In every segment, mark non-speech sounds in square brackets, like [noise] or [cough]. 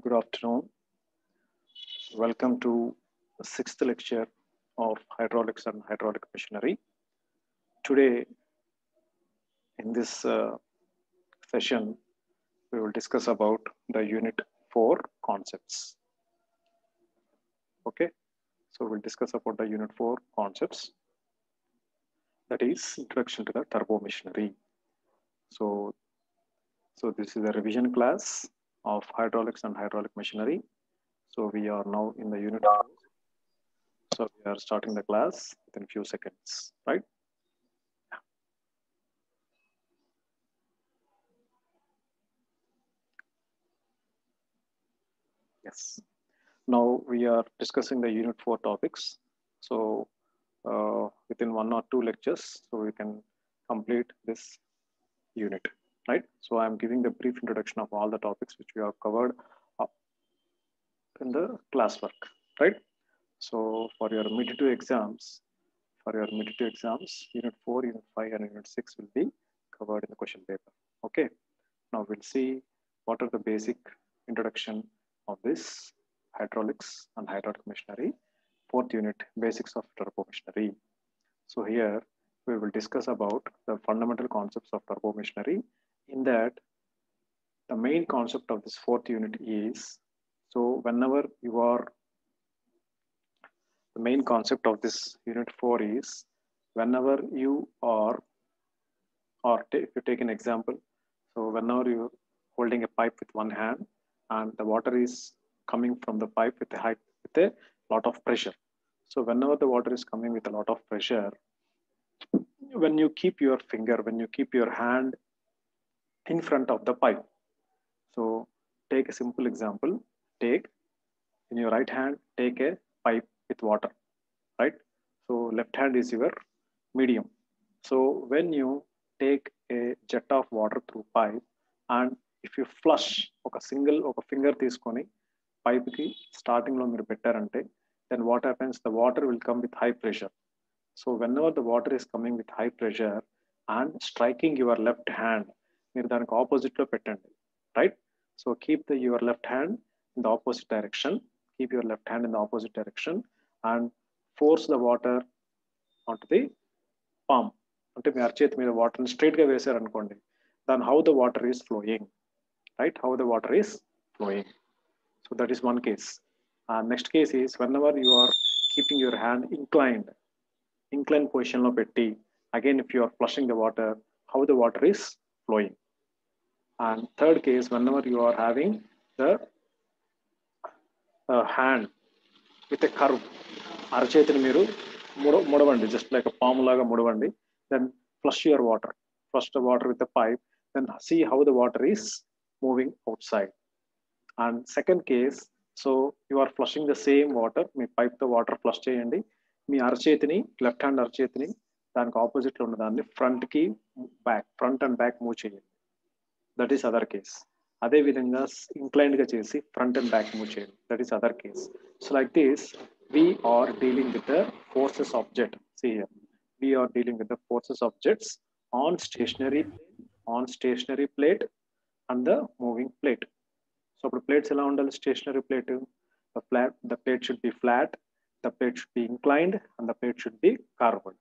Good afternoon. Welcome to the sixth lecture of hydraulics and hydraulic machinery. Today, in this uh, session, we will discuss about the unit four concepts. Okay, so we'll discuss about the unit four concepts. That is introduction to the turbo machinery. So, so this is a revision class of hydraulics and hydraulic machinery. So we are now in the unit. So we are starting the class within few seconds, right? Yes. Now we are discussing the unit four topics. So uh, within one or two lectures, so we can complete this unit, right? So I'm giving the brief introduction of all the topics which we have covered in the classwork, right? So for your mid-two exams, for your mid-two exams, unit four, unit five, and unit six will be covered in the question paper. Okay. Now we'll see what are the basic introduction of this hydraulics and hydraulic machinery. Fourth unit, basics of turbo machinery. So here we will discuss about the fundamental concepts of turbo machinery. In that, the main concept of this fourth unit is so whenever you are, the main concept of this unit four is whenever you are, or if you take an example, so whenever you're holding a pipe with one hand and the water is coming from the pipe with a high, with a lot of pressure. So whenever the water is coming with a lot of pressure, when you keep your finger, when you keep your hand in front of the pipe. So take a simple example take in your right hand take a pipe with water right so left hand is your medium so when you take a jet of water through pipe and if you flush ఒక single ఒక finger తీసుకొని పైప్కి స్టార్టింగ్లో మీరు పెట్టారంటే then what happens the water will come with high pressure so whenever the water is coming with high pressure and striking your left hand మీరు దానికి ఆపోజిట్లో పెట్టండి right so keep the your left hand in the opposite direction. Keep your left hand in the opposite direction and force the water onto the palm. అంటే మీ అరచేతి మీద వాటర్ని స్ట్రైట్గా వేశారు అనుకోండి దాని how the water is flowing right how the water is flowing so that is one case next case is when ever you are keeping your hand inclined incline పొజిషన్లో పెట్టి again if you are flushing the water how the water is flowing and third case when ever you are having the hand with a curve అరచేతిని మీరు MUDA ముడవండి just like పాము లాగా ముడవండి then flush your water flush the water with the pipe then see how the water is moving out side and second case so you are flushing the same water me పైప్తో water flush చేయండి మీ అరచేతిని left hand అరచేతిని దానికి ఆపోజిట్లో ఉన్న దాన్ని ఫ్రంట్కి back front and back move చేయండి that is other case అదే విధంగా inclined గా చేసి ఫ్రంట్ అండ్ బ్యాక్ మూవ్ చేయండి that is other case so like this we are dealing with the forces of jet see here we are dealing with the forces of jets on stationary on stationary plate and the moving plate so ఇప్పుడు plates ఎలా ఉండాలి stationary plate the flat the plate should be flat the plate should be inclined and the plate should be curved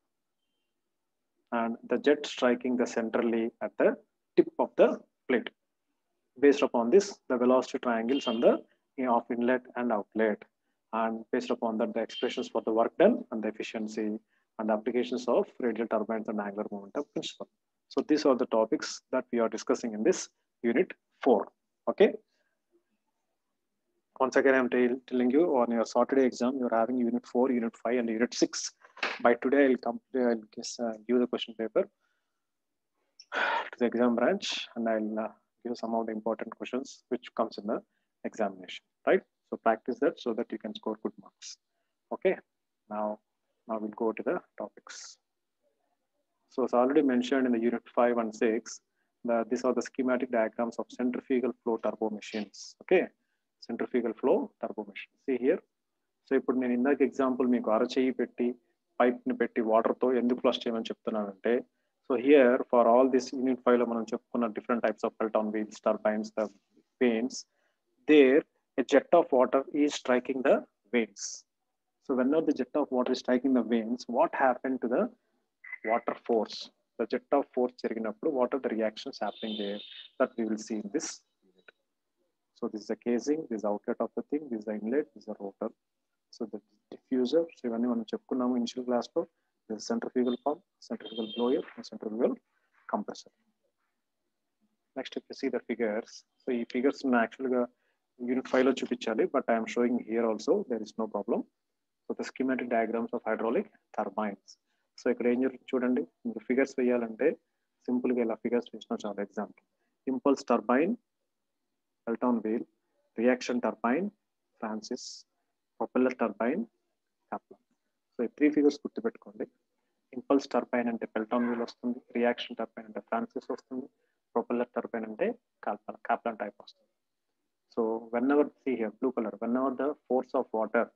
and the jet striking the centrally at the tip of the plate based upon this, the velocity triangles on the you of inlet and outlet, and based upon that, the expressions for the work done and the efficiency and applications of radial turbines and angular momentum principle. So these are the topics that we are discussing in this unit four. Okay. Once again, I'm telling you on your Saturday exam, you're having unit four, unit five, and unit six By today, I'll come, I'll guess, uh, give the question paper [sighs] to the exam branch, and I'll uh, give some of the important questions which comes in the examination, right? So practice that so that you can score good marks. Okay, now, now we'll go to the topics. So it's already mentioned in the unit five and six that these are the schematic diagrams of centrifugal flow turbo machines. Okay, centrifugal flow turbo machine. See here. So ఇప్పుడు నేను ఇందాక example మీకు అరచేయి పెట్టి పైప్ని పెట్టి వాటర్తో ఎందుకు flush చేయమని చెప్తున్నానంటే so here for all this unit ఫైవ్లో మనం చెప్పుకున్న different types of Pelton wheels turbines the vanes there a jet of water is striking the vanes so when are the jet of water striking the vanes what happen to the water force the jet of force జరిగినప్పుడు what are the reactions happening there that we will see this so this the casing this outlet of the thing this the inlet this the rotor so this diffuser so ఇవన్నీ మనం చెప్పుకున్నాము initial క్లాస్లో centrifugal pump centrifugal blower centrifugal compressor next if see the figures so ఈ figures యాక్చువల్గా unit ఫైవ్లో చూపించాలి but I'm showing here also there is no problem so the schematic diagrams of hydraulic turbines so ఇక్కడ ఏం జరుగుతుంది చూడండి. మీరు figures వేయాలంటే సింపుల్గా ఇలా ఫిగర్స్ వేసినా చాలా. Example impulse turbine Pelton wheel reaction turbine Francis propeller turbine Kaplan so ఈ త్రీ ఫిగర్స్ గుర్తుపెట్టుకోండి. ఇంపల్స్ టర్బైన్ అంటే పెల్టాన్ వీల్ వస్తుంది రియాక్షన్ టర్బైన్ అంటే ఫ్రాన్సిస్ వస్తుంది ప్రొపెల్లర్ టర్బైన్ అంటే కాప్లాన్ కాప్లాన్ టైప్ వస్తుంది. So whenever see here blue colour whenever the force of water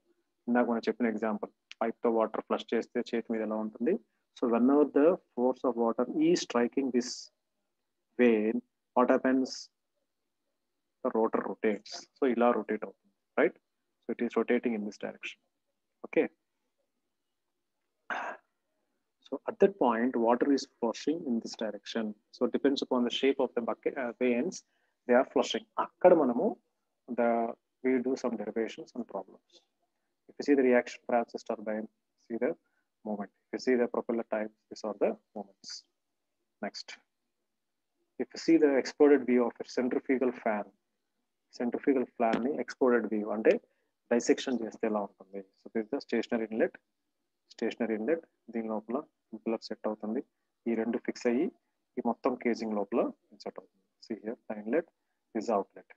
ఇందాక మనం చెప్పిన ఎగ్జాంపుల్ పైప్తో వాటర్ ఫ్లష్ చేస్తే చేతి మీద ఎలా ఉంటుంది? So whenever the force of water is striking this vane what happens the rotor rotates so ఇలా రొటేట్ అవుతుంది right so it is rotating in this direction Okay. So at that point, water is flushing in this direction. So it depends upon the shape of the bucket uh, vanes, they are flushing. Akkada manamu, the, we do some derivations and problems. If you see the reaction process turbine, see the moment. If you see the propeller type, these are the moments. Next. If you see the exploded view of a centrifugal fan, centrifugal fan exploded view. day dissection చేస్తే ఎలా ఉంటుంది? So this the stationary inlet stationary inlet దీని లోపల ఇంపులర్ set అవుతుంది. ఈ రెండు fix అయ్యి ఈ మొత్తం కేజింగ్ లోపల సెట్ అవుతుంది. See here the inlet this outlet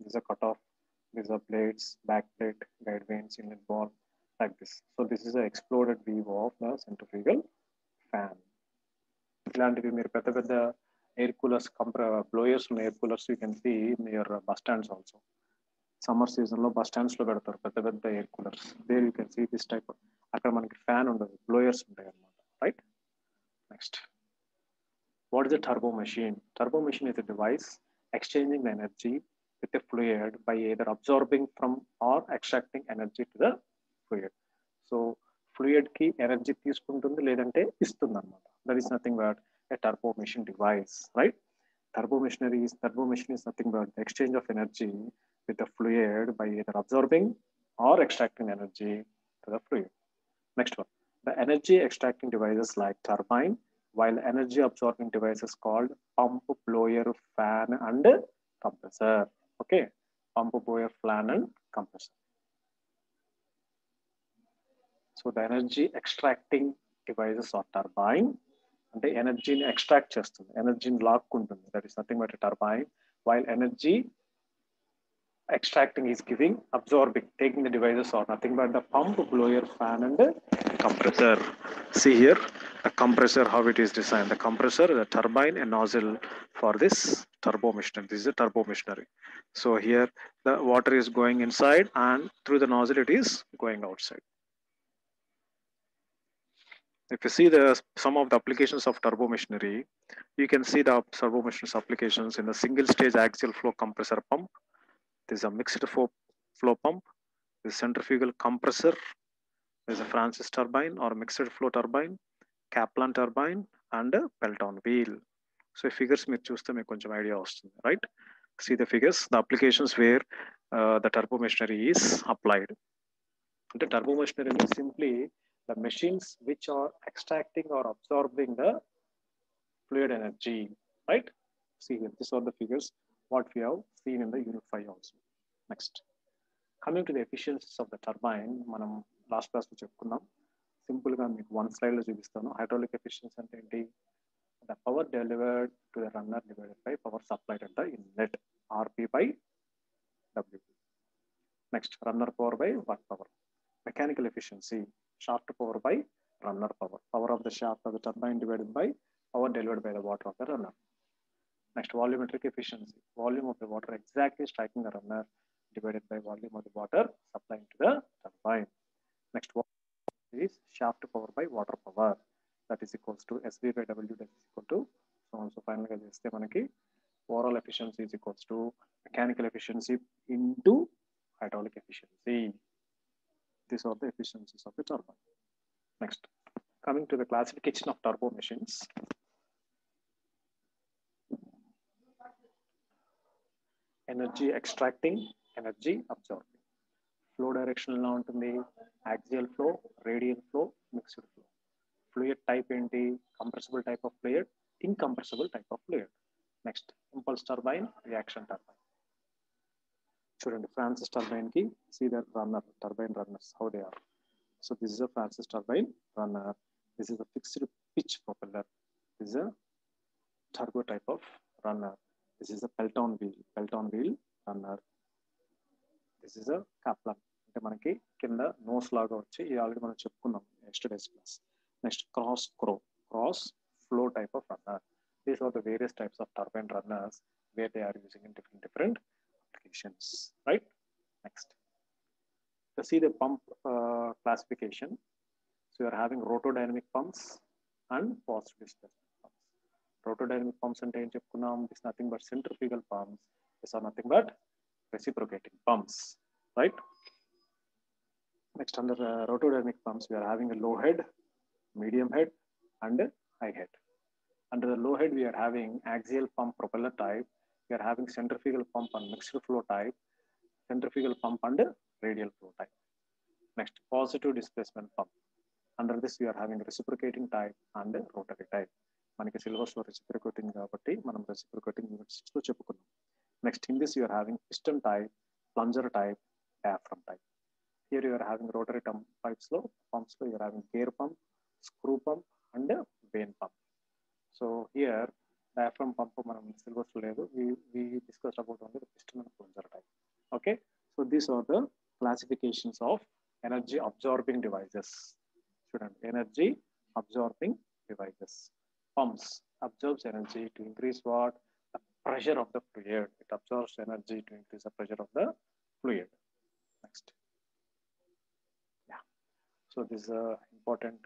this uh cut off this uh plates back plate guide vanes inlet ball like this so this is exploded view of the centrifugal fan ఇట్లాంటివి మీరు పెద్ద పెద్ద air coolers కంప్ర blowers ఉన్న air coolers you can see your bus stands also summer సీజన్లో bus స్టాండ్స్లో పెడతారు పెద్ద పెద్ద air coolers. There you can see this type అక్కడ మనకి ఫ్యాన్ ఉండదు బ్లోయర్స్ ఉంటాయి అనమాట right next what is the turbo machine turbo machine is a device exchanging the energy with a fluid by either absorbing from or extracting energy to the fluid so ఫ్లూయిడ్కి energy తీసుకుంటుంది లేదంటే ఇస్తుంది అనమాట that is nothing but a turbo machine device right turbo machinery turbo machine is nothing but exchange of energy with the fluid by either absorbing or extracting energy to the fluid. Next one, the energy extracting devices like turbine, while energy absorbing devices called pump, blower, fan, and compressor. Okay, pump, blower, fan, and compressor. So the energy extracting devices are turbine, అంటే ఎనర్జీని extract చేస్తుంది ఎనర్జీని లాక్కుంటుంది that is nothing but turbine while energy extracting is giving, absorbing, taking the devices or nothing but the pump, blower, fan, and the compressor. See here, the compressor, how it is designed. The compressor, the turbine, and nozzle for this turbo machinery. This is a turbo machinery. So here, the water is going inside, and through the nozzle, it is going outside. If you see the some of the applications of turbo machinery, you can see the turbo machinery's applications in the single stage axial flow compressor pump There's a mixed flow, flow pump, the centrifugal compressor, there's a Francis turbine or mixed flow turbine, Kaplan turbine, and a Pelton wheel. So figures మీరు చూస్తే మీకు కొంచెం idea వస్తుంది right see the figures the applications wear the turbo machinery is applied అంటే turbo machinery means simply the machines which are extracting are అబ్సార్బింగ్ the fluid energy right see this are the figures What we have seen in the unit 5 also. Next. Coming to the efficiencies of the turbine, మనం last క్లాస్లో చెప్పుకున్నాం. సింపుల్గా మీకు one slide చూపిస్తాను. Hydraulic efficiency అంటే ఏంటి? The power delivered to the runner divided by power supplied at the inlet RP by WP next runner power by work power mechanical efficiency shaft power by runner power power of the shaft of the turbine divided by power delivered by the water of the runner Next, volumetric efficiency. Volume of the water exactly striking the runner divided by volume of the water supplying to the turbine. Next one is shaft power by water power. That is equals to SV by W that is equal to so also finally చేస్తే మనకి overall efficiency is equals to mechanical efficiency into hydraulic efficiency. These are the efficiencies of the turbine. Next, coming to the classification of turbo machines. energy extracting, energy absorbing. Flow directional will not be axial flow, radial flow, mixed flow. Fluid type in the compressible type of fluid, incompressible type of fluid. Next, impulse turbine, reaction turbine. Children, Francis turbine key, see the runner, turbine runners, how they are. So this is a Francis turbine runner. This is a fixed pitch propeller. This is a Turgo type of runner. This is a Pelton wheel Pelton wheel runner this is a Kaplan అంటే మనకి కింద nose లాగా వచ్చి ఇది already మనం చెప్పుకున్నాం next day's class next cross crow cross flow type of runner these are the various types of turbine runners where they are using in different different applications, right? Next. To see the pump uh, classification, so you are having rotodynamic pumps and positive displacement pumps. Rotodynamic pumps and is nothing but centrifugal pumps. These are nothing but reciprocating pumps, right? Next, under uh, rotodynamic pumps, we are having a low head, medium head, and high head. Under the low head, we are having axial pump propeller type, we are having centrifugal pump and mixed flow type, centrifugal pump and radial flow type. Next, positive displacement pump. Under this, we are having reciprocating type and rotary type. మనకి సిలబస్లో reciprocating కాబట్టి మనం reciprocating unit సిక్స్లో చెప్పుకున్నాం. Next in this you're having piston type plunger type diaphragm type here you're having rotary pump పైప్స్లో పంప్స్లో you're having gear pump screw pump and vane pump so here diaphragm pump మనం syllabus లేదు. We discuss about only piston and plunger type okay so these are the classifications of energy absorbing devices చూడండి energy absorbing devices pumps absorbs energy to increase what? The pressure of the fluid. It absorbs energy to increase the pressure of the fluid. Next. Yeah. So this is an important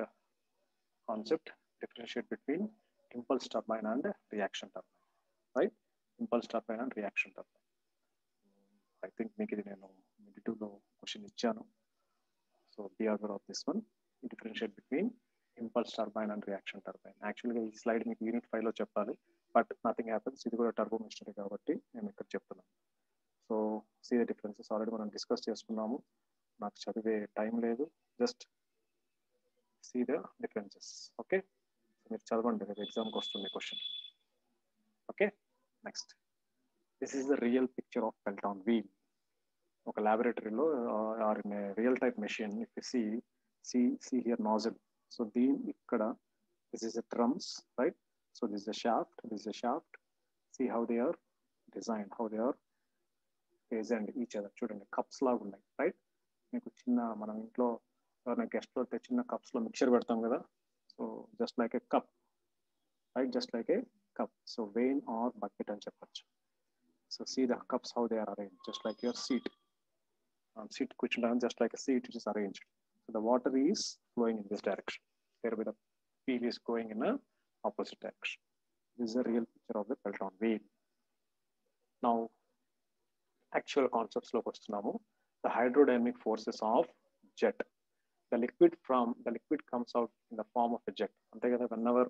concept. Differentiate between impulse turbine and reaction turbine, right? Impulse turbine and reaction turbine. I think make it in a question. So be aware of this one. Differentiate between impulse turbine and reaction turbine యాక్చువల్గా ఈ slide మీకు unit ఫైవ్లో చెప్పాలి but nothing happens ఇది కూడా turbo machinery కాబట్టి నేను ఇక్కడ చెప్తున్నాను. So see the differences already మనం డిస్కస్ చేసుకున్నాము. నాకు చదివే టైం లేదు. Just see the differences okay మీరు చదవండి. రేపు ఎగ్జామ్కి వస్తుంది question okay next this is the real picture of Pelton wheel ఒక ల్యాబొరేటరీలో or in real type machine if see see see here nozzle So this is a trunks, right? So this is a shaft, this is a shaft. See how they are designed, how they are present each other. Children, cups right? guest cups mixture So just like a cup, right? Just like a cup. So vane or bucket and chapach. So see the cups, how they are arranged, just like your seat. Um, seat, which just like a seat, which is arranged so the water is flowing in this direction there by the wheel is going in a opposite direction. This is a real picture of the Peltron wheel. Now, actual concepts లో వస్తున్నాము the hydrodynamic forces of jet. The liquid from the liquid comes out in the form of a jet. అంతే కదా whenever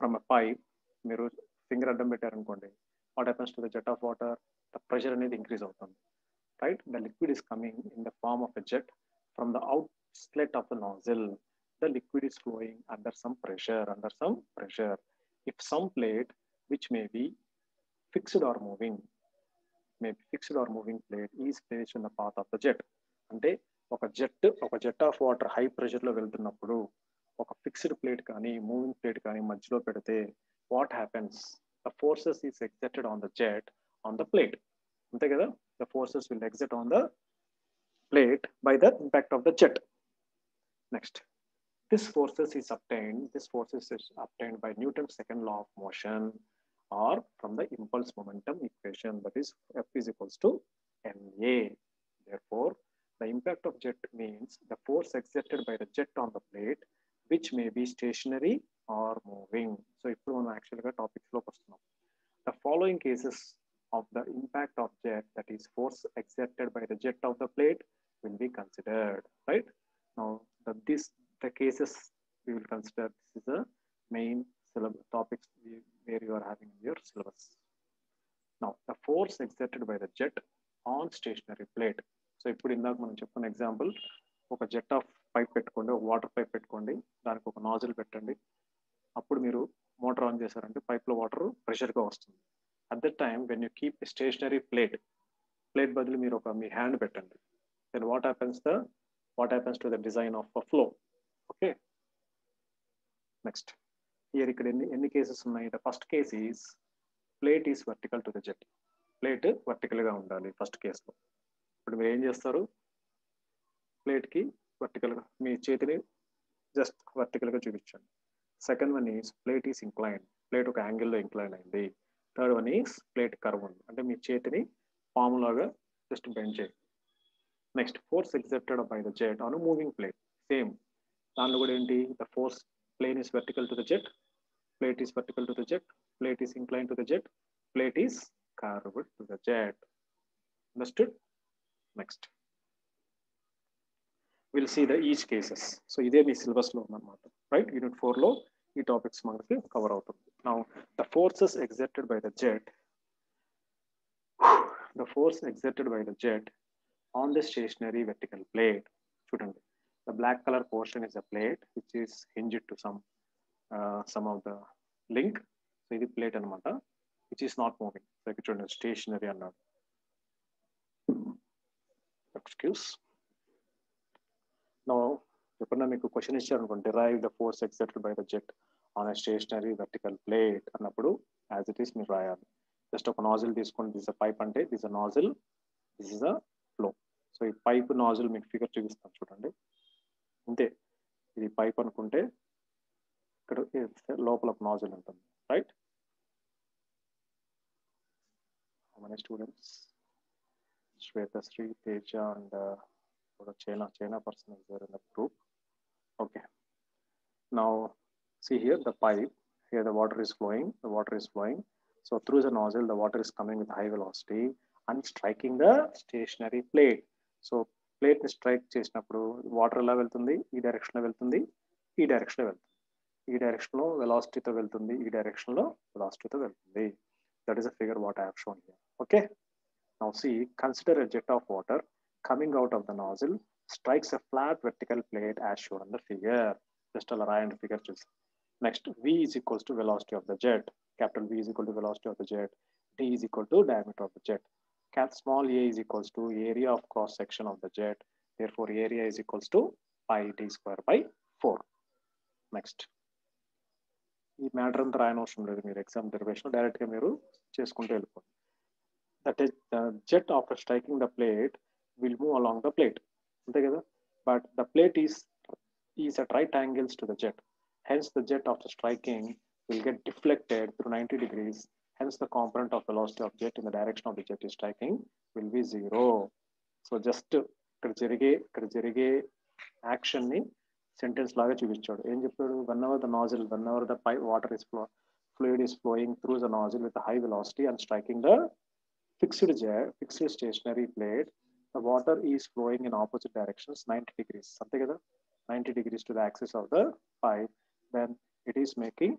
from a pipe మీరు finger అడ్డం పెట్టారనుకోండి what happens to the jet of water the pressure అనేది increase అవుతుంది right the liquid is coming in the form of a jet from the out Slit of the nozzle, the liquid is flowing under some pressure, under some pressure. If some plate, which may be fixed or moving, may be fixed or moving plate is placed in the path of the jet. అంటే ఒక jet ఒక jet of water high ప్రెషర్లో వెళ్తున్నప్పుడు ఒక fixed plate కానీ moving plate కానీ మధ్యలో పెడితే what happens the forces is exerted on the jet on the plate అంతే కదా the forces will exert on the plate by the impact of the jet Next, this forces is obtained, this forces is obtained by Newton's second law of motion or from the impulse momentum equation that is F is equals to MA. Therefore, the impact of jet means the force exerted by the jet on the plate which may be stationary or moving. So if you want to actually get topic flow personal, The following cases of the impact of jet that is force exerted by the jet of the plate will be considered, right? Now this the cases we will consider. This is the main syllabus topics we, where you are having in your syllabus. Now, the force exerted by the jet on stationary plate. So ఇప్పుడు ఇందాక మనం చెప్పుకున్న example ఒక jet of pipe పెట్టుకోండి ఒక water pipe పెట్టుకోండి దానికి ఒక నాజిల్ పెట్టండి అప్పుడు మీరు మోటార్ ఆన్ చేశారంటే పైప్లో వాటర్ ప్రెషర్గా వస్తుంది at the time when you keep stationary plate plate బదులు మీరు ఒక మీ హ్యాండ్ పెట్టండి then what happens the what happens to the design of uh flow okay next here ఇక్కడ ఎన్ని ఎన్ని కేసెస్ ఉన్నాయి? The first case is plate is vertical to the jet plate వర్టికల్గా ఉండాలి ఫస్ట్ కేసులో ఇప్పుడు మీరు ఏం చేస్తారు? ప్లేట్కి వర్టికల్గా మీ చేతిని జస్ట్ వర్టికల్గా చూపించండి. Second one is plate is incline plate ఒక యాంగిల్లో ఇంక్లైన్ అయింది. Third one is plate curve ఉంది. అంటే మీ చేతిని పాములాగా జస్ట్ బెండ్ చేయండి. Next force ఎగ్జెప్టెడ్ by the jet on moving plate same దానిలో కూడా ఏంటి the force plane is vertical to the jet plate is vertical to the jet plate is incline to the jet plate is curved to the jet understood next will see the each cases so ఇదే మీ సిలబస్లో ఉందన్నమాట right unit ఫోర్లో ఈ topics మనకి cover అవుతుంది now the forces ఎగ్జెప్టెడ్ by the jet the force ఎగ్జెప్టెడ్ by the jet on the stationery vertical plate చూడండి the black colour portion is a plate which is hinged to some some of the link so ఇది plate అనమాట which is not moving so ఇక్కడ చూడండి stationery అన్నాడు excuse no ఎప్పుడన్నా మీకు question ఇచ్చారు అనుకోండి derive the force ఎగ్జెప్టెడ్ by the jet on a stationery vertical plate అన్నప్పుడు యాజ్ ఇట్ ఈస్ మీరు రాయాలి జస్ట్ ఒక నాజిల్ తీసుకొని దిస్ అ పైప్ అంటే this a nozzle this is a flow so ఈ పైపు నాజుల్ మీకు ఫిగర్ చూపిస్తాను చూడండి. అంతే ఇది పైప్ అనుకుంటే ఇక్కడ లోపల నాజిల్ ఉంటుంది. రైట్ మన students Swethasri Teja and China China person in the group okay నా see here the pipe here the water is flowing the water is flowing so through the nozzle the water is coming with high velocity and striking the stationary plate so ప్లేట్ని strike చేసినప్పుడు water ఎలా వెళ్తుంది? ఈ డైరెక్షన్లో వెళ్తుంది. ఈ డైరెక్షన్లో వెళ్తుంది. ఈ డైరెక్షన్లో వెలాసిటీతో వెళ్తుంది. ఈ డైరెక్షన్లో వెలాసిటీతో వెళ్తుంది. That is a figure what I shown here okay now see consider a jet of water coming out of the nozzle strikes a flat vertical plate as shown in the figure just అలా రాయండి figure చూసి next v is equals to velocity of the jet capital v is equal to velocity of the jet d is equal to diameter of the jet cat small a is equals to area of cross section of the jet. Therefore, area is equals to pi d square by 4. Next ఈ matter అంతా రాయనవసరం లేదు. మీరు exam derivation డైరెక్ట్గా మీరు చేసుకుంటూ వెళ్ళిపోండి. That is the jet after striking the plate will move along the plate అంతే కదా? But the plate is is at right angles to the jet hence the jet after striking will get deflected through ninety degrees hence the component of velocity of jet in the direction of the jet is striking will be zero so just ఇక్కడ జరిగే ఇక్కడ జరిగే action ని sentence లాగా చూపించాడు ఏం చెప్పాడు one hour the nozzle one hour the pi water is flow fluid is flowing through the nozzle with a high velocity and striking the fixed jet, fixed stationary plate, the water is flowing in opposite directions 90 degrees. Something like 90 degrees to the axis of the pipe, then it is making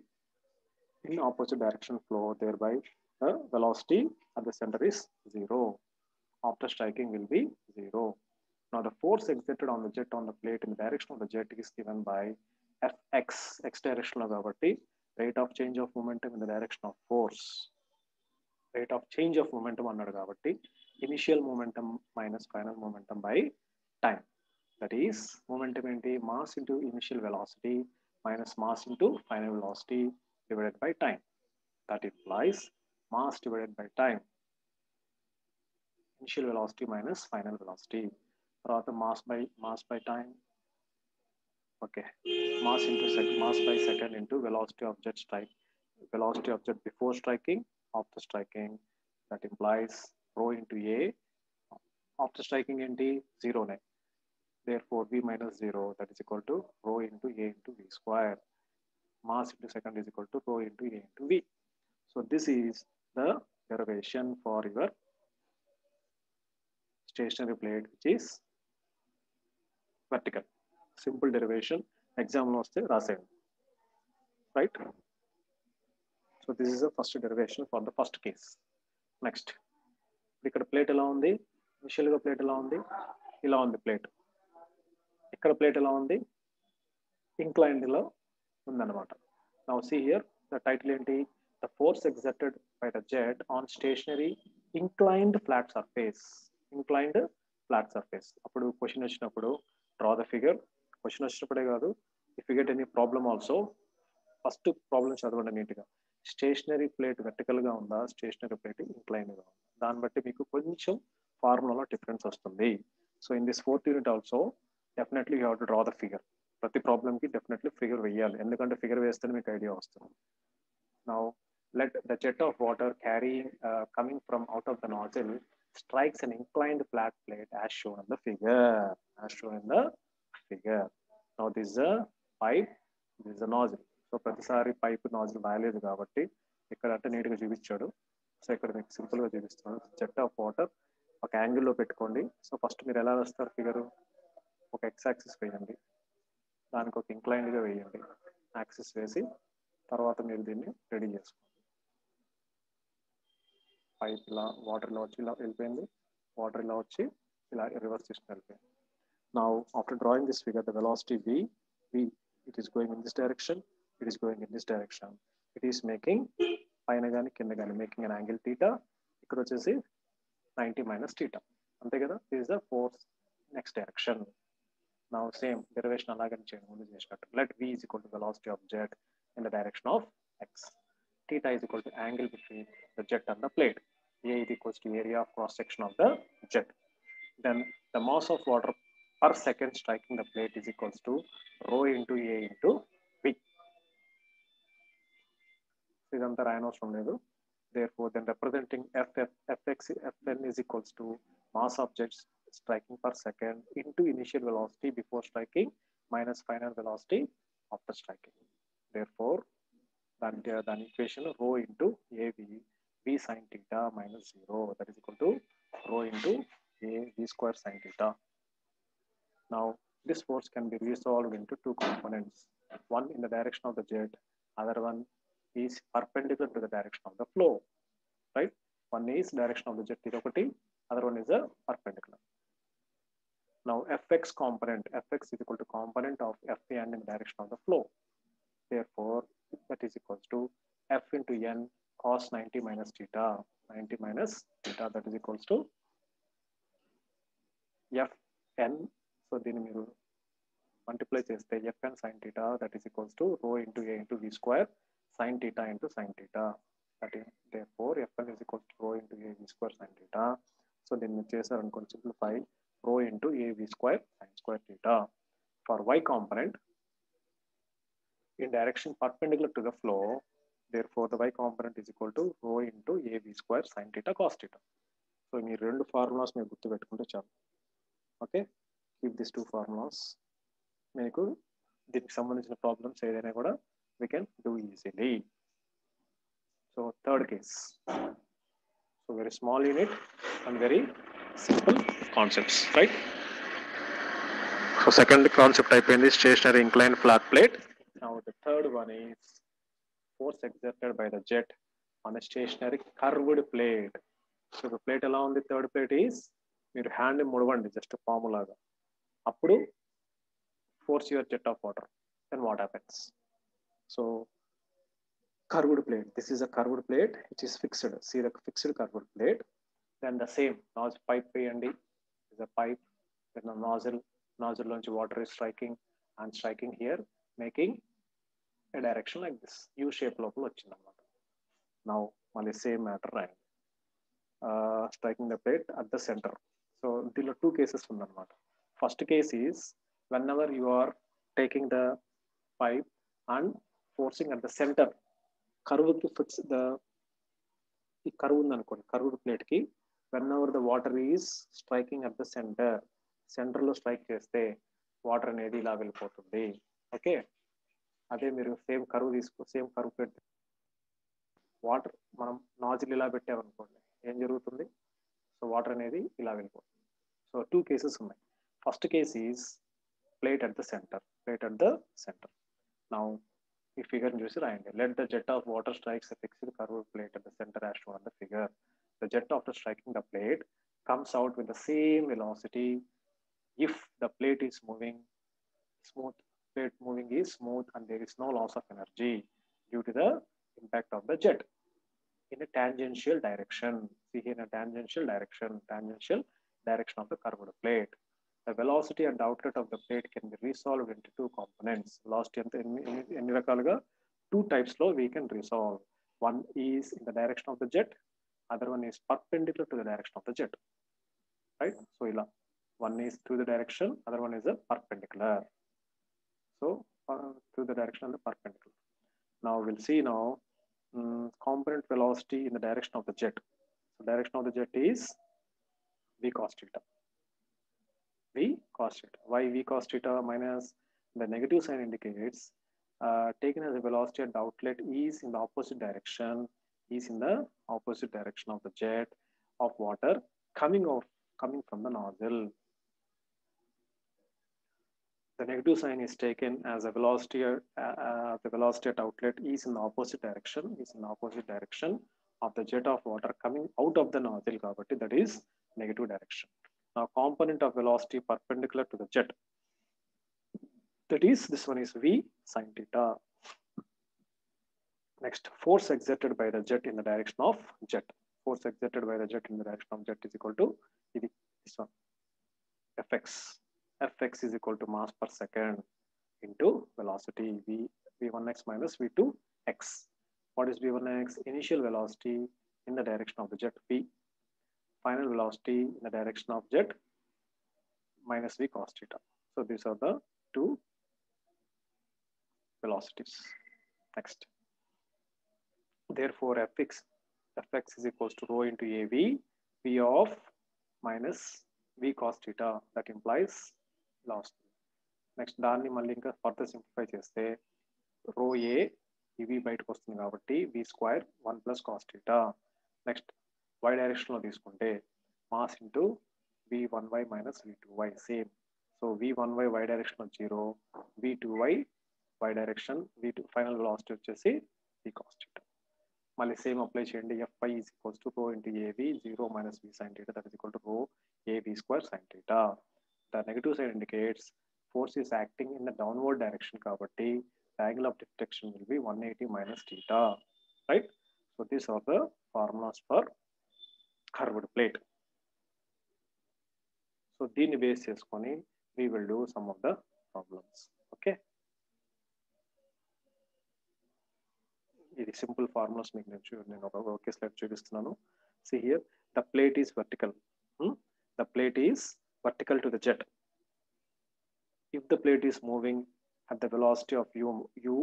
in opposite direction flow, thereby the velocity at the center is zero. After striking will be zero. Now the force exerted on the jet on the plate in the direction of the jet is given by Fx, x directional gravity, rate of change of momentum in the direction of force, rate of change of momentum under gravity, initial momentum minus final momentum by time. That is momentum into mass into initial velocity minus mass into final velocity divided by time. That implies mass divided by time. Initial velocity minus final velocity. Or the mass by mass by time. Okay. Mass into sec mass by second into velocity of jet strike. Velocity of jet before striking, after striking. That implies rho into A. After striking in D, zero net. Therefore, V minus zero, that is equal to rho into A into V square mass into second is equal to rho into a into v so this is the derivation for your stationary plate which is vertical simple derivation exam లో వస్తే రాసేయండి right so this is the first derivation for the first case next ఇక్కడ plate ఎలా ఉంది initial గా plate ఎలా ఉంది ఇలా ఉంది ప్లేట్ ఇక్కడ ప్లేట్ ఎలా ఉంది ఇంక్లైన్డ్ లో ఉందన్నమాట. Now see here the title ఏంటి? The force exerted by the jet on stationary inclined flat surface inclined flat surface అప్పుడు క్వశ్చన్ వచ్చినప్పుడు డ్రా ద ఫిగర్ క్వశ్చన్ వచ్చినప్పుడే కాదు ఈ figure any problem also first problem చదవండి నీట్గా స్టేషనరీ ప్లేట్ వెర్టికల్గా ఉందా? Stationary plate ఇంక్లైన్గా ఉందా? దాన్ని బట్టి మీకు కొంచెం ఫార్ములాలో డిఫరెన్స్ వస్తుంది. So in this fourth unit also definitely you have to draw the figure ప్రతి ప్రాబ్లమ్కి డెఫినెట్లీ ఫిగర్ వేయాలి. ఎందుకంటే ఫిగర్ వేస్తేనే మీకు ఐడియా వస్తుంది. Now let the jet of water carry coming from out of the nozzle strikes an inclined flat plate as shown in the figure as shown in the figure now this is pipe this this is so ప్రతిసారి pipe nozzle రాయలేదు కాబట్టి ఇక్కడ అంటే నీట్గా చూపించాడు. So ఇక్కడ మీకు సింపుల్గా చూపిస్తున్నాను. జెట్ ఆఫ్ వాటర్ ఒక యాంగిల్లో పెట్టుకోండి. సో ఫస్ట్ మీరు ఎలా వేస్తారు ఫిగర్ ఒక ఎక్స్ యాక్సిస్ వేయండి దానికి ఒక ఇంక్లైన్డ్గా వేయండి. యాక్సెస్ వేసి తర్వాత మీరు దీన్ని రెడీ చేసుకోండి. పైప్ ఇలా వాటర్ ఇలా వచ్చి ఇలా వెళ్ళిపోయింది. వాటర్ ఇలా వచ్చి ఇలా రివర్స్ తీసుకుని వెళ్ళిపోయింది. నా after drawing this figure the velocity V V it is going in this direction it is going in this direction it is making పైన కానీ కింద కానీ మేకింగ్ అన్ యాంగిల్ టీటా ఇక్కడ వచ్చేసి నైంటీ మైనస్ టీటా అంతే కదా? This the force next direction నా same derivation అలాగని చేయండి ముందు చేసినట్టు let we is equal to velocity of jet in the direction of X theta is equal to angle between the jet and the plate. A is equals to area of cross section of the jet. Then the mass of water per second striking the plate is equals to rho into A into V. ఇదంతా రాయనవసరం లేదు therefore then representing FF, FX, Fn is equals to mass of jets striking per second into initial velocity before striking minus final velocity after striking. Therefore, that uh, then equation rho into a v v sine theta minus 0, that is equal to rho into A V square sine theta. Now, this force can be resolved into two components. One in the direction of the jet, other one is perpendicular to the direction of the flow, right? One is direction of the jet, other one is a perpendicular. Now fx component, fx is equal to component of f and in the direction of the flow. Therefore, that is equals to f into n cos 90 minus theta 90 minus theta that is equals to fn so దీన్ని మీరు multiply చేస్తే fn sin theta that is equals to rho into a into v square sin theta into sin theta that is therefore fn is equals to rho into a v square sin theta so దీన్ని చేశారనుకోండి simplify Rho into AV square sine square theta for y component in direction perpendicular to the flow. Therefore, the y component is equal to rho into AV square sine theta cos theta. So మీ రెండు formulas మీరు గుర్తుపెట్టుకుంటే చాలు okay keep this two formulas మీకు దీనికి సంబంధించిన problems ఏదైనా కూడా we can do easily so third case so very small unit and very simple concepts right so second concept అయిపోయింది stationery incline flat plate Now the third one is force exerted by the jet on a stationary curved plate. So the plate ఎలా ఉంది third plate is మీరు hand ముడవండి just ఫార్ములాగా అప్పుడు force your jet of water then what happens so curved plate this is a curved plate it is fixed see the fixed curved plate then the same Naaz pipe వేయండి is a pipe then nozzle nozzle నుంచి water is striking and striking here making a direction like this u shape లోపల వచ్చింది అనమాట now మళ్ళీ same matter రాయండి striking the plate at the centre so దీనిలో two cases ఉందన్నమాట first case is when ever you are taking the pipe and forcing at the centre కరువుకి fix the ఈ కరువు ఉందనుకోండి కరువుడ్ ప్లేట్కి whenever the water is striking at the centre సెంటర్లో strike చేస్తే water అనేది ఇలా వెళ్ళిపోతుంది. ఓకే అదే మీరు సేమ్ కరువు తీసుకో సేమ్ కరువు పెడితే వాటర్ మనం నాజిల్ ఇలా పెట్టామనుకోండి ఏం జరుగుతుంది? సో వాటర్ అనేది ఇలా వెళ్ళిపోతుంది. సో టూ కేసెస్ ఉన్నాయి. First case is plate at the centre plate at the centre now ఈ ఫిగర్ చూసి రాయండి. Let the jet of water strikes fixed curve plate at the centre as shown the figure the jet after striking the plate comes out with the same velocity if the plate is moving smooth, plate moving is smooth and there is no loss of energy due to the impact of the jet in a tangential direction. See here in a tangential direction, tangential direction of the curved plate. The velocity and outlet of the plate can be resolved into two components. Velocity and two types flow we can resolve. One is in the direction of the jet, other one is perpendicular to the direction of the jet right? So one is through the direction other one is a perpendicular. So uh, through the direction of the perpendicular. Now we'll see now um, component velocity in the direction of the jet so direction of the jet is v cos theta. V cos theta. Why v cos theta minus the negative sign indicates uh, taken as a velocity at the outlet is in the opposite direction is in the opposite direction of the jet of water coming off coming from the nozzle. The negative sign is taken as a velocity, uh, uh, the velocity at outlet is in the opposite direction, is in the opposite direction of the jet of water coming out of the nozzle, kabatti, that is negative direction. Now component of velocity perpendicular to the jet. That is, this one is V sine theta. Next, force exerted by the jet in the direction of jet. Force exerted by the jet in the direction of jet is equal to this one. Fx. Fx is equal to mass per second into velocity v v1x minus v2x. What is v1x? Initial velocity in the direction of the jet v. Final velocity in the direction of jet minus v cos theta. So these are the two velocities. Next. Therefore, fx fx is equals to rho into av v of minus v cos theta. That implies loss. Next దాన్ని మళ్ళీ ఇంకా further simplify చేస్తే రో ఏ ఇవి బయటకు వస్తుంది కాబట్టి V square one plus cos theta next Y డైరెక్షన్లో తీసుకుంటే mass into V one Y minus V two Y same so V one Y Y direction zero V two Y Y direction V two final velocity వచ్చేసి V cos theta మళ్ళీ same apply చేయండి. FI is equals to rho into AV zero minus B sine theta that is equal to rho AV square sine theta the negative side indicates force is acting in the downward direction కాబట్టి angle of deflection will be one eighty minus theta right so this are the formulas for curved plate so దీన్ని base చేసుకొని we will do some of the problems ఇది simple formulas మీకు నేను నేను ఒక ఒకే slide చూపిస్తున్నాను. See here the plate is vertical the plate is vertical to the jet if the plate is moving at the velocity of U U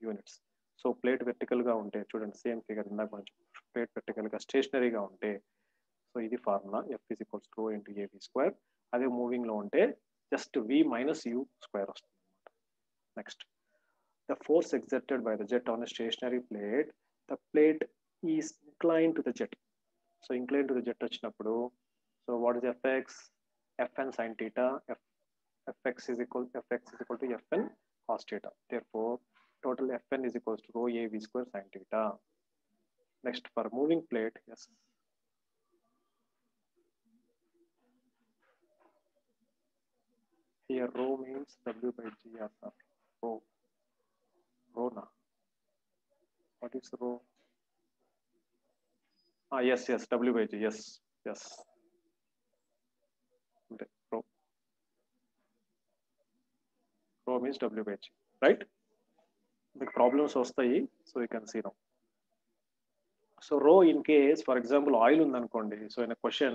units so plate వెర్టికల్గా ఉంటే చూడండి same figure ఇందాక మంచి ప్లేట్ వెర్టికల్గా స్టేషనరీగా ఉంటే so ఇది formula F is equals to into AV square అదే మూవింగ్లో ఉంటే just V minus U square వస్తుంది అనమాట the force exerted by the jet on a stationary plate, the plate is inclined to the jet. So inclined to the jet Touch vachinappudu. So what is fx? fn sine theta, f, fx is equal fx is equal to fn cos theta. Therefore, total fn is equal to rho a v square sine theta. Next, for moving plate, yes. Here rho means w by g or rho. Rona. What is rho? Ah, yes, yes, W by G, yes, yes. Rho. Rho means W by G, right? The problems వస్తాయి so you can see now. So rho in case, for example, oil ఉందనుకోండి so in a question,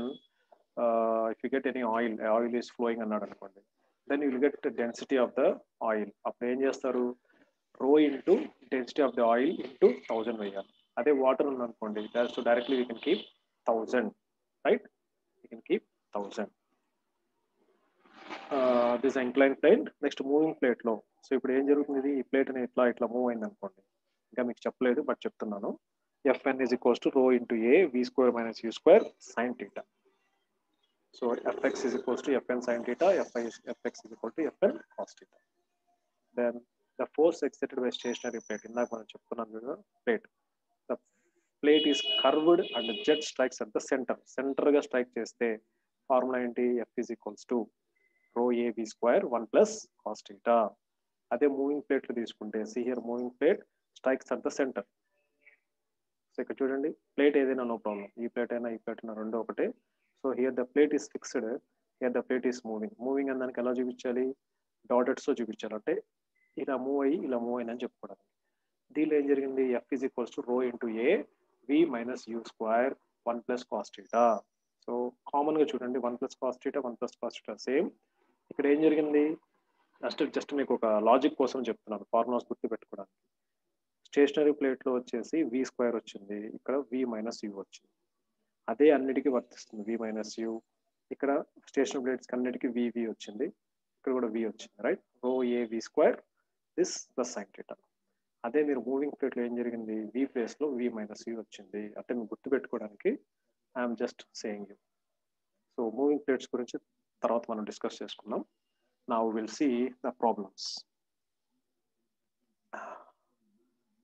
uh, if you get any oil, oil is flowing అన్నాడు అనుకోండి then you will get the density of the oil. అప్పుడు ఏం చేస్తారు Rho into density of the oil into thousand వేయాలి అదే water ఉందనుకోండి so directly we can keep thousand right we can keep thousand this incline plate next moving plate లో so ఇప్పుడు ఏం జరుగుతుంది ఈ ప్లేట్ అని ఇట్లా ఇట్లా మూవ్ అయింది అనుకోండి ఇంకా మీకు చెప్పలేదు బట్ చెప్తున్నాను Fn is equals to rho into A V square minus U square sine theta. So Fx is equals to Fn sine theta, Fi is, Fx is equal to Fn cos theta. the force exerted by stationary plate ఇందాక మనం చెప్పుకున్నాం కదా plate the plate is curved and jet strikes at the centre సెంటర్గా strike చేస్తే formula ఏంటి? F is equals to rho AV square one plus cos theta అదే moving ప్లేట్లు తీసుకుంటే see here moving plate strikes at the centre so ఇక్కడ చూడండి plate ఏదైనా no problem ఈ plate అయినా ఈ ప్లేట్ అయినా రెండో ఒకటే. So here the plate is fixed here the plate is moving moving అని దానికి ఎలా చూపించాలి? డాటెడ్స్తో చూపించాలి. అంటే ఇలా మూవ్ అయ్యి ఇలా మూవ్ అయిందని చెప్పుకోవడానికి దీనిలో ఏం జరిగింది? F is equals to rho into A V minus U square one plus cos theta so కామన్గా చూడండి one plus cos theta one plus cos theta same ఇక్కడ ఏం జరిగింది? జస్ట్ జస్ట్ మీకు ఒక లాజిక్ కోసం చెప్తున్నాను ఫార్ములాస్ గుర్తు పెట్టుకోవడానికి. స్టేషనరీ ప్లేట్లో వచ్చేసి వి స్క్వేర్ వచ్చింది ఇక్కడ వి మైనస్ యూ వచ్చింది. అదే అన్నిటికీ వర్తిస్తుంది వి మైనస్ యూ ఇక్కడ స్టేషనరీ ప్లేట్స్ అన్నిటికీ వివి వచ్చింది ఇక్కడ కూడా వి వచ్చింది right rho A V square this plus sine theta అదే మీరు మూవింగ్ ప్లేట్లో ఏం జరిగింది? వి ప్లేస్లో వి మైనస్ యూ వచ్చింది. అంటే మీరు గుర్తుపెట్టుకోవడానికి I'm just saying you so moving plates గురించి తర్వాత మనం డిస్కస్ చేసుకుందాం. నా will see the problems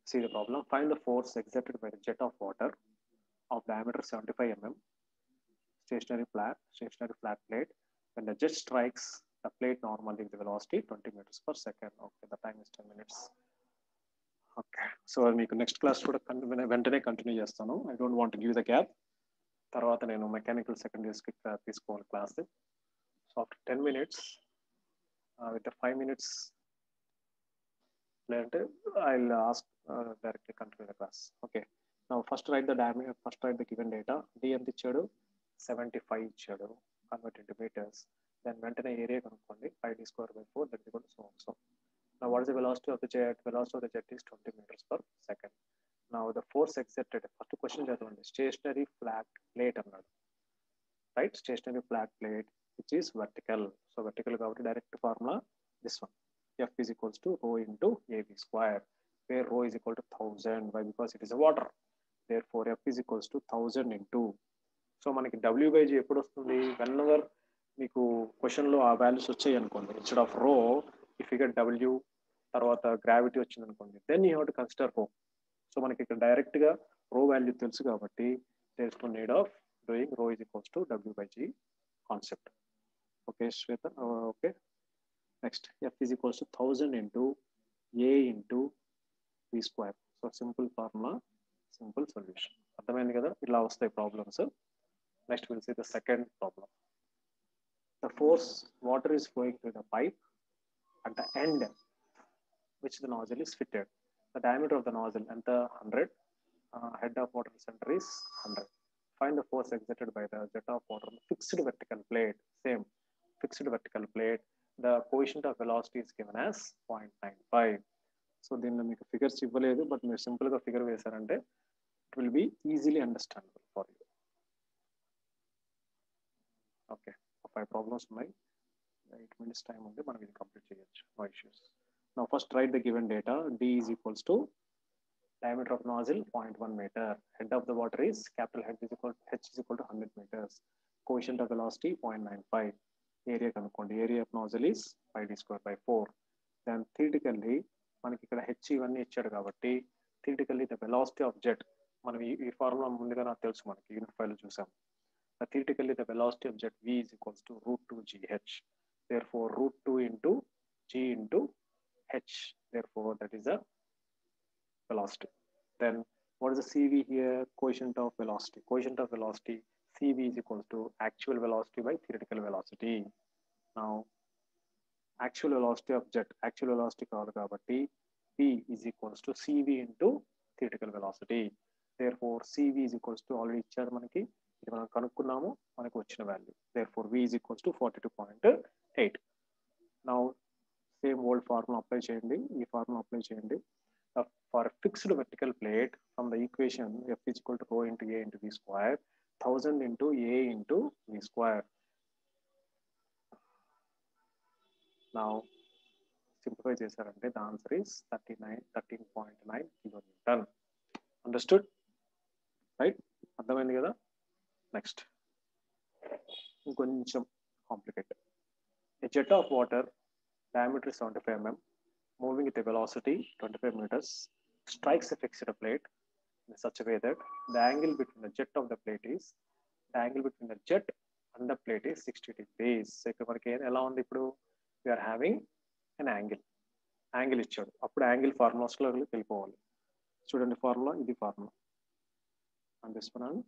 see the problem find the force exerted by the jet of water of diameter seventy five mm stationary flat stationary flat plate and the jet strikes plate normally with the velocity 20 meters per second. Okay, the time is 10 minutes. Okay so మీకు next class కూడా వెంటనే continue చేస్తాను I don't want give the gap తర్వాత నేను mechanical second ఇయర్స్కి తీసుకోవాలి class so after ten minutes uh, with the five minutes later, I'll ask uh, directly continue the class. Okay. Now first write the diameter, first write the given data. D ఎంత ఇచ్చాడు seventy five ఇచ్చాడు convert into metres దాని వెంటనే area కనుక్కోండి ఐడి square by four దగ్గర కూడా so so నా what is the velocity of the jet velocity of the jet is twenty metres per second నా the force exerted first question చదవండి స్టేషనరీ ఫ్లాట్ ప్లేట్ అన్నాడు. Right stationary flat plate which is vertical so vertical కాబట్టి direct formula this one F is equals to rho into to AV square where rho is equal to thousand by because it is a water where four F is equals to thousand into so మనకి W by G ఎప్పుడు వస్తుంది? When ever మీకు క్వశ్చన్లో ఆ values వచ్చాయి అనుకోండి. Instead of rho if figure W తర్వాత gravity వచ్చింది అనుకోండి. Then you have to consider rho so మనకి ఇక్కడ డైరెక్ట్గా రో వాల్యూ తెలుసు కాబట్టి there is no need of doing rho is equals to W by G concept okay Swetha okay next F f is equals to 1000 into a into v so simple formula simple solution అర్థమైంది కదా? ఇలా వస్తాయి problems next will see the second problem the force water is flowing through the pipe at the end which the nozzle is fitted the diameter of the nozzle ఎంత hundred head of water centre is hundred find the force exerted by the jet of water on the fixed vertical plate same fixed vertical plate, the coefficient of velocity is given as 0.95. So దీనిలో మీకు figures ఇవ్వలేదు but మీరు సింపుల్గా figure వేశారంటే it will be easily understandable for you okay five problems ఉన్నాయి eight minutes time ఉంది మనం ఇది కంప్లీట్ చేయొచ్చు. నో ఇష్యూస్ నా first write the given data D is equals to diameter of nozzle 0.1 meter. Head of the water is capital head is equal h is equal to 100 meters. Coefficient of velocity 0.95. Area కనుక్కోండి. Area of nozzle is pi D square by four దాని theoretically మనకి ఇక్కడ H ఇవన్నీ ఇచ్చాడు కాబట్టి theoretically the velocity of jet మనం ఈ formula ముందుగా నాకు తెలుసు మనకి. యూనిట్ ఫైవ్ చూసాం. Theoretically, the velocity of jet V is equals to root 2 GH. Therefore, root 2 into G into H. Therefore, that is the velocity. Then what is the CV here? Coefficient of velocity. Coefficient of velocity, CV is equals to actual velocity by theoretical velocity. Now, actual velocity of jet, actual velocity కావాలి కాబట్టి P is equals to CV into theoretical velocity. Therefore, CV is equals to already ఇచ్చారు ఇది మనం కనుక్కున్నాము మనకు వచ్చిన value therefore V is equals to forty two point eight నా same old formula apply చేయండి. ఈ ఫార్ములా అప్లై చేయండి. For fixed vertical plate from the equation F is equal to rho into A into V square thousand into A into V square నా simplify చేశారంటే the answer is thirty nine thirteen point nine kilometre understood right అర్థమైంది కదా? Next ఇంకొంచెం complicate jet of water diameter seventy five mm moving it velocity twenty five metres strikes fixed plate such way that the angle between the jet of the plate is the angle between the jet and the plate is sixty degrees ఇక్కడ మనకి ఎలా ఉంది ఇప్పుడు? We are having an angle angle ఇచ్చాడు. అప్పుడు angle ఫార్ములాస్లో వెళ్ళిపోవాలి. చూడండి formula ఇది ఫార్ములా అని తెలుసుకున్నాను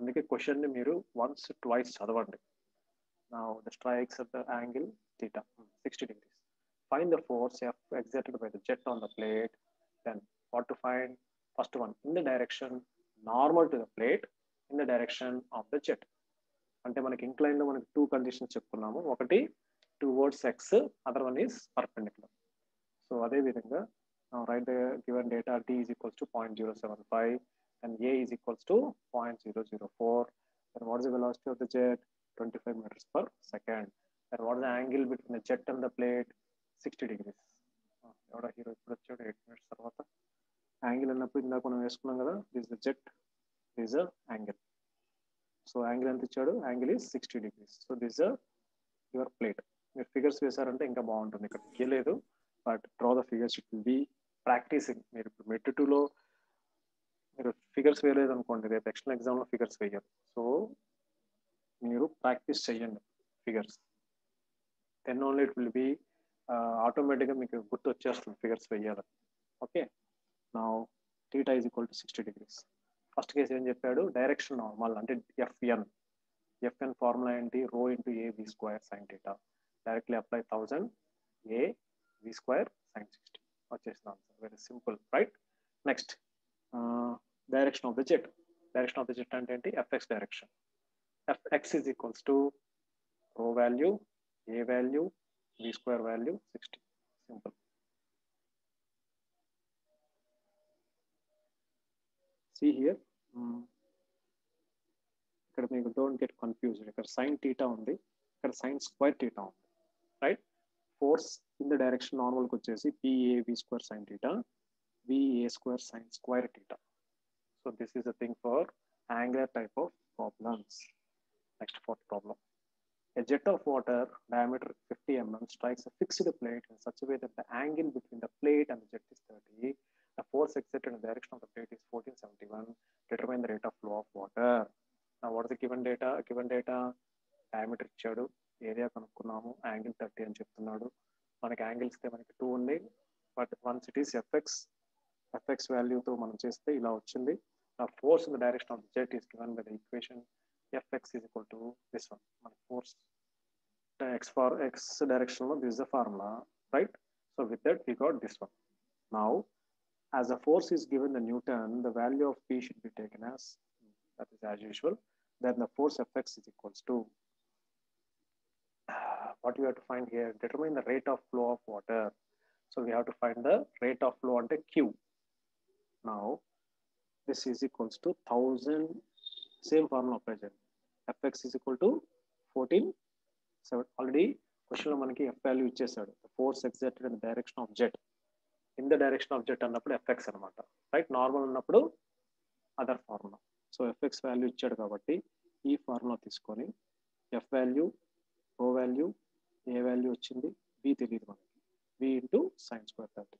అందుకే క్వశ్చన్ని మీరు వన్స్ ట్వైస్ చదవండి. నా the strikes at the angle theta sixty degrees fine the force F exerted by the jet on the plate then what to find first one in the direction normal to the plate in the direction of the jet అంటే మనకి ఇంక్లైన్లో మనకి two conditions చెప్పుకున్నాము. ఒకటి two words X other one is perpendicular so అదే విధంగా right given data T is equals to point zero seven five and A is equals to point zero zero four the velocity of the jet? The jet 25 meters per second. Then what is the angle between the jet and the plate? 60 degrees. ఎవడ hero ఇప్పుడు వచ్చాడు eight minutes తర్వాత angle అన్నప్పుడు ఇందాక మనం వేసుకున్నాం కదా this the jet this uh angle so angle ఎంత ఇచ్చాడు angle is sixty degrees so this your plate మీరు ఫిగర్స్ వేసారంటే ఇంకా బాగుంటుంది ఇక్కడ గీయలేదు but draw the figures it will be practising మీరు ఇప్పుడు మెట్టు టూలో మీరు ఫిగర్స్ వేయలేదు అనుకోండి రేపు ఎక్స్టర్నల్ ఎగ్జామ్లో ఫిగర్స్ వేయరు. సో మీరు ప్రాక్టీస్ చేయండి figures then only it will be ఆటోమేటిక్గా మీకు గుర్తు వచ్చేస్తుంది ఫిగర్స్ వేయాలి. ఓకే నా theta is equal to sixty degrees first case ఏం చెప్పాడు? డైరెక్షన్ నార్మల్ అంటే ఎఫ్ఎన్ ఎఫ్ఎన్ ఫార్ములా ఏంటి? Rho into A V square sine theta directly apply thousand A V square sine sixty వచ్చేసిన answer very simple right next direction of the jet direction of the jet అంటే ఏంటి FX direction fx is equals to rho value, a value, v square value, 60. Simple. See here. ఇక్కడ మీకు don't get confused ఇక్కడ sine theta ఉంది ఇక్కడ sine square theta ఉంది right force in the direction నార్మల్కి వచ్చేసి PA we square sine theta VA square sine square theta So this is uh thing for angular type of problems. Next fourth problem. A jet of water diameter 50 mm strikes a fixed plate in such a way that the angle between the plate and the jet is 30. The force exerted in the direction of the plate is 1471. Determine the rate of flow of water. Now, what is the given data? Given data diameter ఇచ్చాడు area కనుక్కున్నాము angle thirty అని చెప్తున్నాడు మనకి angles మనకి two ఉంది but once it is FX FX వాల్యూతో మనం చేస్తే ఇలా వచ్చింది Now force in the direction of the jet is given by the equation Fx is equal to this one. My force the x for x directional, this is the formula, right? So with that, we got this one. Now, as the force is given the Newton, the value of P should be taken as, that is as usual, then the force Fx is equals to, [sighs] what we have to find here, determine the rate of flow of water. So we have to find the rate of flow under Q. Now, this is equals to 1000 same formula present fx is equal to 14 so already క్వశ్చన్లో మనకి F value ఇచ్చేసాడు. Force exerted in direction of jet in the direction of jet అన్నప్పుడు FX అనమాట right normal ఉన్నప్పుడు other formula so FX value ఇచ్చాడు కాబట్టి ఈ formula తీసుకొని F value O value A value వచ్చింది. బి తెలియదు మనకి. V into sine square thirty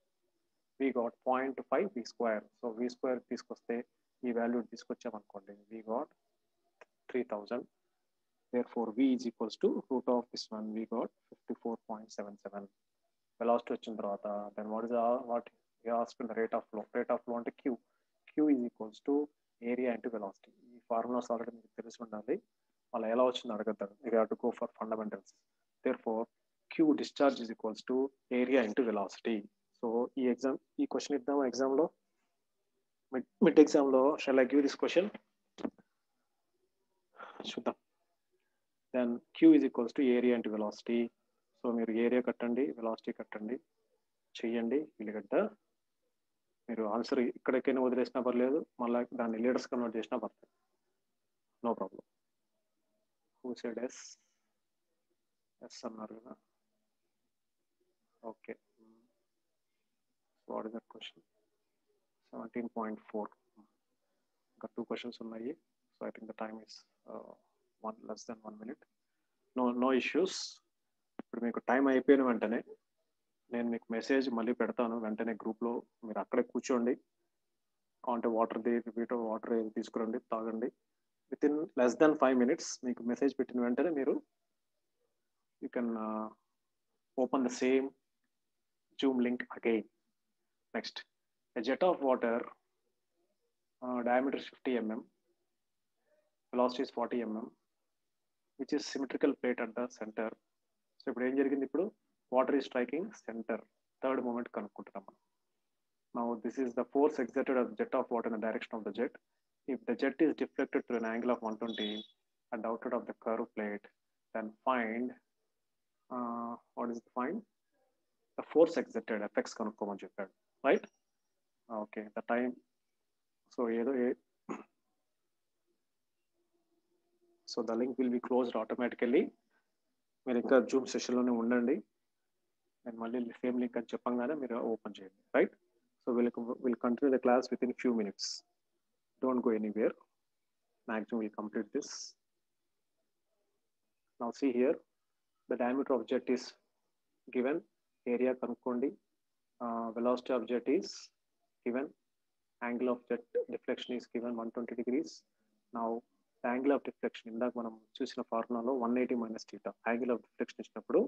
we got point five V square so V square తీసుకొస్తే ఈ value తీసుకొచ్చామనుకోండి we got three thousand therefore V is equals to root of this one we got fifty four point seven seven velocity వచ్చిన తర్వాత then what is what hospital rate of flow rate of flow అంటే Q Q is equals to area అంటే velocity ఈ formulas already మీకు తెలిసి ఉండాలి. వాళ్ళు ఎలా వచ్చిందో అడగద్దాం. ఇక have to go for fundamentals therefore Q discharge is equals to area into velocity so ఈ ఎగ్జామ్ ఈ క్వశ్చన్ ఇద్దాం ఎగ్జామ్లో మిడ్ మిడ్ ఎగ్జామ్లో shall I give this question చూద్దాం. Then Q is equals to area and velocity so మీరు area కట్టండి velocity కట్టండి చెయ్యండి వీళ్ళగడ్డ మీరు ఆన్సర్ ఇక్కడికైనా వదిలేసినా పర్లేదు మళ్ళీ దాన్ని లీడర్స్ కన్వర్ట్ చేసినా పర్లేదు. No problem who side S S అన్నారు కదా. Okay what is that question seventeen point four ఇంకా టూ క్వశ్చన్స్ ఉన్నాయి. So I think the time is one less than one minute no no issues ఇప్పుడు మీకు time అయిపోయిన వెంటనే నేను మీకు మెసేజ్ మళ్ళీ పెడతాను. వెంటనే గ్రూప్లో మీరు అక్కడే కూర్చోండి. అంటే వాటర్ వీటో వాటర్ తీసుకురండి తాగండి. Within less than five minutes మీకు మెసేజ్ పెట్టిన వెంటనే మీరు you can open the same Zoom link again next a jet of water uh, diameter is 50 mm velocity is 40 mm which is symmetrical plate at the center. So ఇప్పుడు ఏం జరిగింది ఇప్పుడు? Water is striking centre third moment కనుక్కుంటున్నాం మనం. Now this is the force exerted of jet of water in the direction of the jet if the jet is deflected to an angle of one twenty and outlet of the curve plate then find what is the find the force exerted effects కనుక్కోమని చెప్పాడు. Right okay the time so ఏదో so the link will be closed automatically మీరు ఇంకా Zoom సెషన్లోనే ఉండండి. నేను మళ్ళీ same link అని చెప్పంగానే మీరు ఓపెన్ చేయండి. Right so will will continue the class within few minutes don't go anywhere maximum will complete this now see here the diameter of jet is given area కనుక్కోండి. Velocity of jet is given angle of jet deflection is given 120 degrees now the angle of deflection ఇందాక మనం చూసిన ఫార్ములాలో one eighty minus theta angle of deflection ఇచ్చినప్పుడు